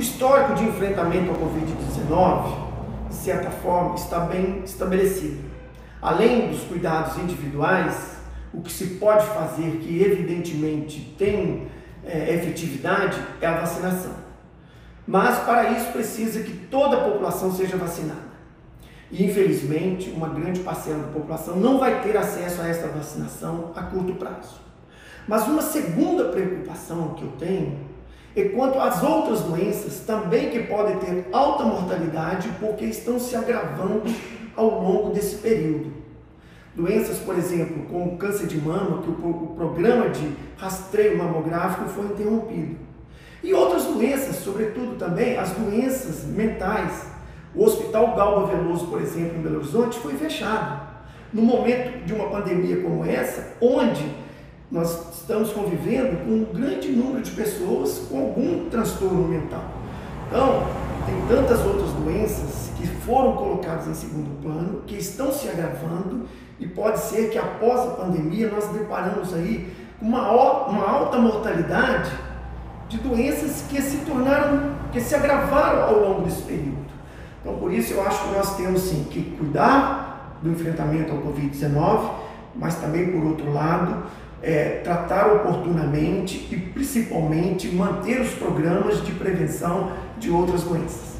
histórico de enfrentamento ao Covid-19, de certa forma, está bem estabelecido. Além dos cuidados individuais, o que se pode fazer que evidentemente tem é, efetividade é a vacinação. Mas para isso precisa que toda a população seja vacinada. E infelizmente, uma grande parcela da população não vai ter acesso a esta vacinação a curto prazo. Mas uma segunda preocupação que eu tenho é quanto às outras doenças também que podem ter alta mortalidade porque estão se agravando ao longo desse período. Doenças, por exemplo, como câncer de mama, que o programa de rastreio mamográfico foi interrompido. E outras doenças, sobretudo também as doenças mentais. O Hospital Galba Veloso, por exemplo, em Belo Horizonte, foi fechado. No momento de uma pandemia como essa, onde nós estamos convivendo com um grande número de pessoas com algum transtorno mental. Então, tem tantas outras doenças que foram colocadas em segundo plano, que estão se agravando e pode ser que após a pandemia nós deparamos aí com uma, uma alta mortalidade de doenças que se tornaram, que se agravaram ao longo desse período. Então, por isso eu acho que nós temos sim que cuidar do enfrentamento ao Covid-19, mas também por outro lado, é, tratar oportunamente e principalmente manter os programas de prevenção de outras doenças.